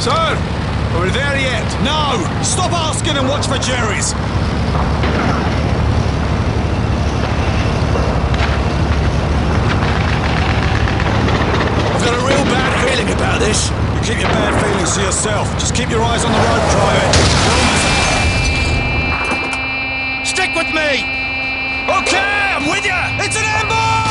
Sir, are we there yet? No! Stop asking and watch for Jerry's! I've got a real bad feeling about this. You keep your bad feelings to yourself. Just keep your eyes on the road, Private. Stick with me! Okay, I'm with you! It's an ambush!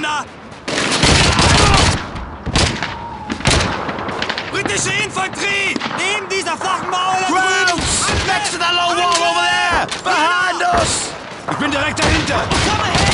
Ausländer! Britische Infanterie! Neben dieser flachen Mauer da! Next to that low wall over there! Behind us! Ich bin direkt dahinter!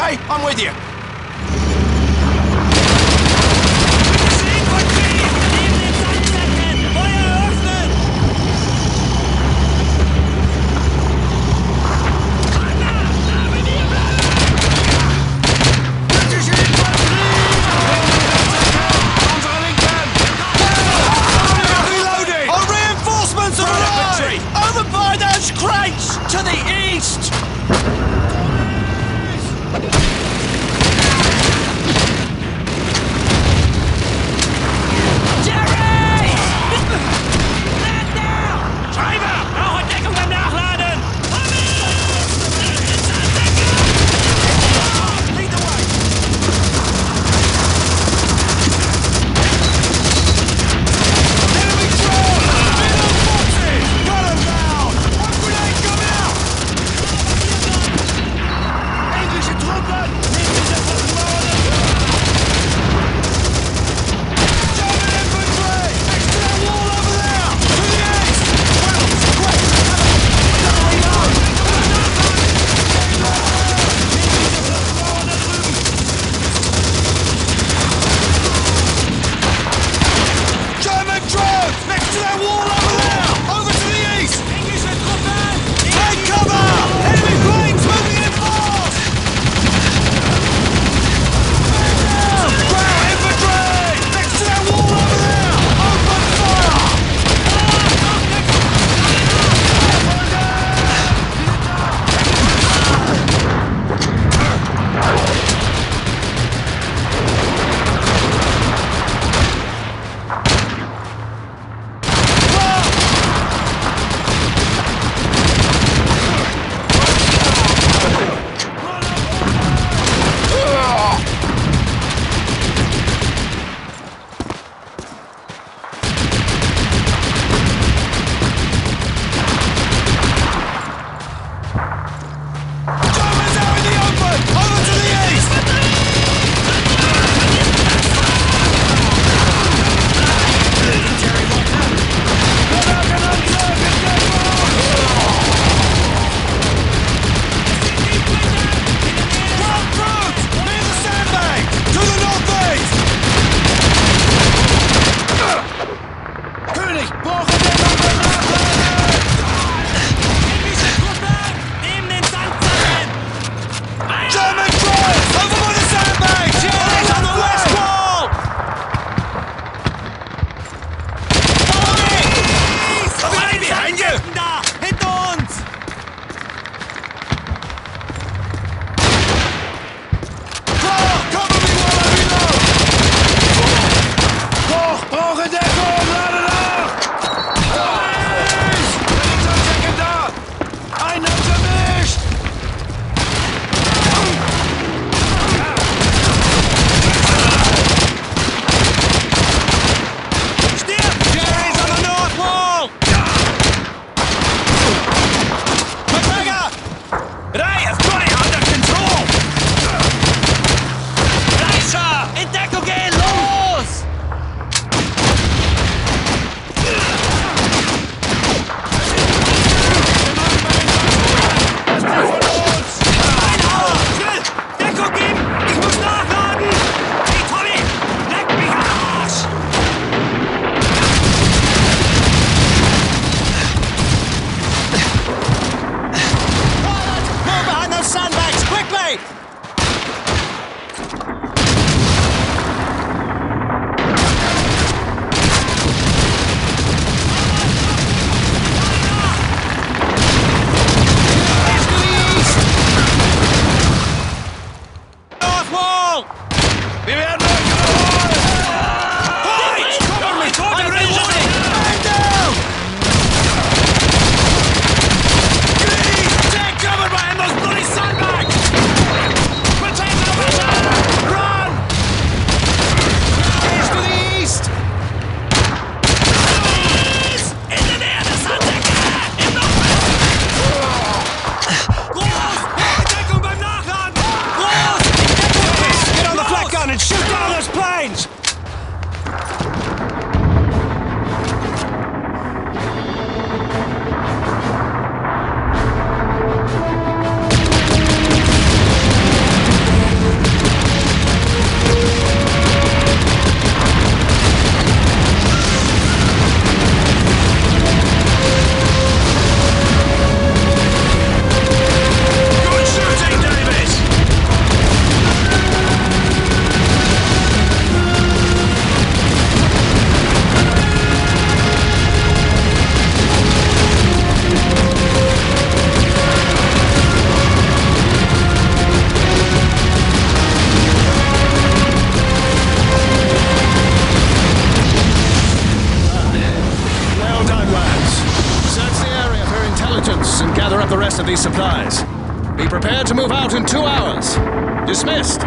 okay? I'm with you. These supplies. Be prepared to move out in two hours. Dismissed.